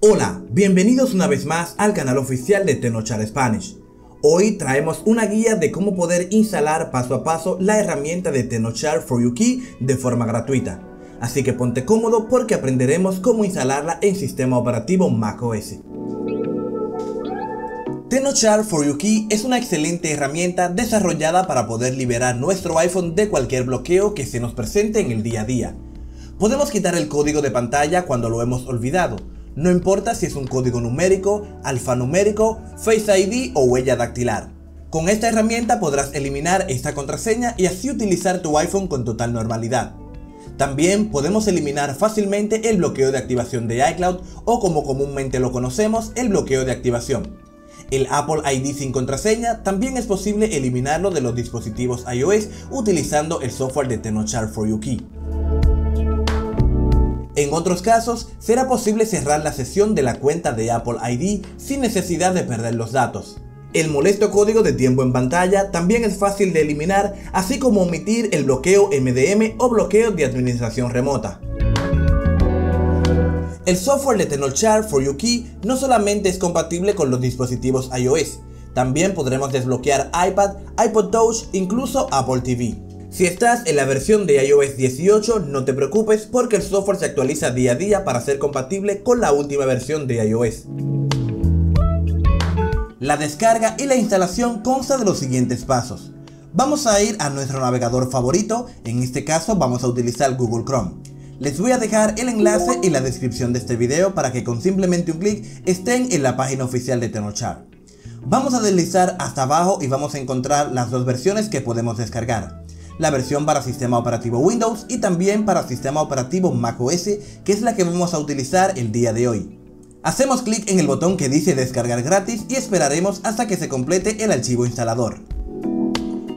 Hola, bienvenidos una vez más al canal oficial de Tenochar Spanish. Hoy traemos una guía de cómo poder instalar paso a paso la herramienta de Tenochar for You Key de forma gratuita. Así que ponte cómodo porque aprenderemos cómo instalarla en sistema operativo macOS. Tenochar for You Key es una excelente herramienta desarrollada para poder liberar nuestro iPhone de cualquier bloqueo que se nos presente en el día a día. Podemos quitar el código de pantalla cuando lo hemos olvidado, no importa si es un código numérico, alfanumérico, Face ID o huella dactilar. Con esta herramienta podrás eliminar esta contraseña y así utilizar tu iPhone con total normalidad. También podemos eliminar fácilmente el bloqueo de activación de iCloud o como comúnmente lo conocemos, el bloqueo de activación. El Apple ID sin contraseña también es posible eliminarlo de los dispositivos iOS utilizando el software de Tenochar for You Key. En otros casos, será posible cerrar la sesión de la cuenta de Apple ID sin necesidad de perder los datos. El molesto código de tiempo en pantalla también es fácil de eliminar, así como omitir el bloqueo MDM o bloqueo de administración remota. El software de Tenochar for You Key no solamente es compatible con los dispositivos iOS, también podremos desbloquear iPad, iPod Touch, incluso Apple TV. Si estás en la versión de iOS 18, no te preocupes porque el software se actualiza día a día para ser compatible con la última versión de iOS. La descarga y la instalación consta de los siguientes pasos. Vamos a ir a nuestro navegador favorito, en este caso vamos a utilizar Google Chrome. Les voy a dejar el enlace en la descripción de este video para que con simplemente un clic estén en la página oficial de Tenochar. Vamos a deslizar hasta abajo y vamos a encontrar las dos versiones que podemos descargar la versión para sistema operativo Windows y también para sistema operativo macOS, que es la que vamos a utilizar el día de hoy. Hacemos clic en el botón que dice descargar gratis y esperaremos hasta que se complete el archivo instalador.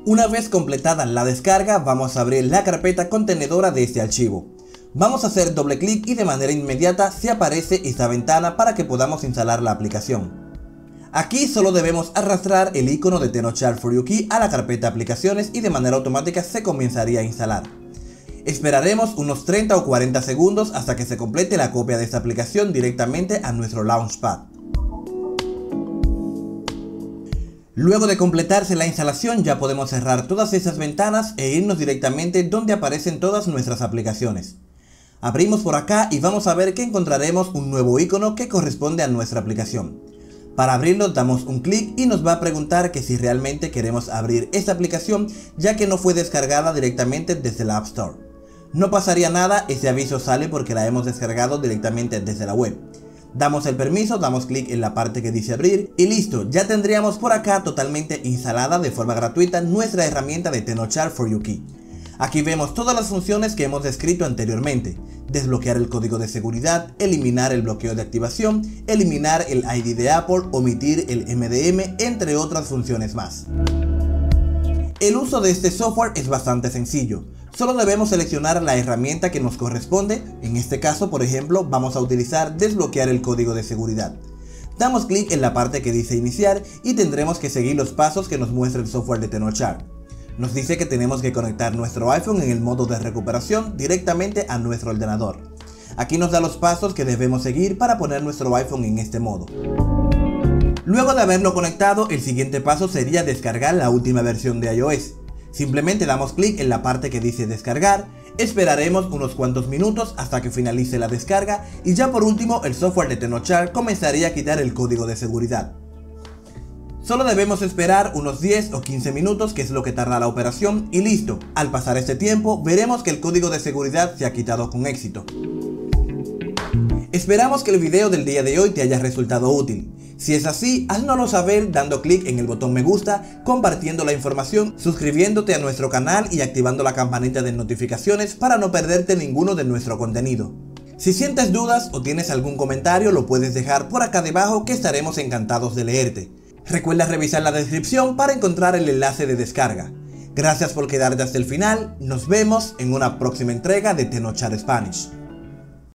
Una vez completada la descarga, vamos a abrir la carpeta contenedora de este archivo. Vamos a hacer doble clic y de manera inmediata se aparece esta ventana para que podamos instalar la aplicación. Aquí solo debemos arrastrar el icono de Tenochar Key a la carpeta aplicaciones y de manera automática se comenzaría a instalar. Esperaremos unos 30 o 40 segundos hasta que se complete la copia de esta aplicación directamente a nuestro Launchpad. Luego de completarse la instalación ya podemos cerrar todas esas ventanas e irnos directamente donde aparecen todas nuestras aplicaciones. Abrimos por acá y vamos a ver que encontraremos un nuevo icono que corresponde a nuestra aplicación. Para abrirlo damos un clic y nos va a preguntar que si realmente queremos abrir esta aplicación ya que no fue descargada directamente desde la App Store. No pasaría nada, ese aviso sale porque la hemos descargado directamente desde la web. Damos el permiso, damos clic en la parte que dice abrir y listo, ya tendríamos por acá totalmente instalada de forma gratuita nuestra herramienta de Tenochar for Yuki. Aquí vemos todas las funciones que hemos descrito anteriormente. Desbloquear el código de seguridad, eliminar el bloqueo de activación, eliminar el ID de Apple, omitir el MDM, entre otras funciones más. El uso de este software es bastante sencillo. Solo debemos seleccionar la herramienta que nos corresponde, en este caso por ejemplo vamos a utilizar desbloquear el código de seguridad. Damos clic en la parte que dice iniciar y tendremos que seguir los pasos que nos muestra el software de Tenochar. Nos dice que tenemos que conectar nuestro iPhone en el modo de recuperación directamente a nuestro ordenador. Aquí nos da los pasos que debemos seguir para poner nuestro iPhone en este modo. Luego de haberlo conectado, el siguiente paso sería descargar la última versión de iOS. Simplemente damos clic en la parte que dice descargar, esperaremos unos cuantos minutos hasta que finalice la descarga y ya por último el software de Tenochar comenzaría a quitar el código de seguridad. Solo debemos esperar unos 10 o 15 minutos que es lo que tarda la operación y listo. Al pasar este tiempo veremos que el código de seguridad se ha quitado con éxito. Esperamos que el video del día de hoy te haya resultado útil. Si es así, haznoslo saber dando clic en el botón me gusta, compartiendo la información, suscribiéndote a nuestro canal y activando la campanita de notificaciones para no perderte ninguno de nuestro contenido. Si sientes dudas o tienes algún comentario lo puedes dejar por acá debajo que estaremos encantados de leerte. Recuerda revisar la descripción para encontrar el enlace de descarga. Gracias por quedarte hasta el final, nos vemos en una próxima entrega de Tenochar Spanish.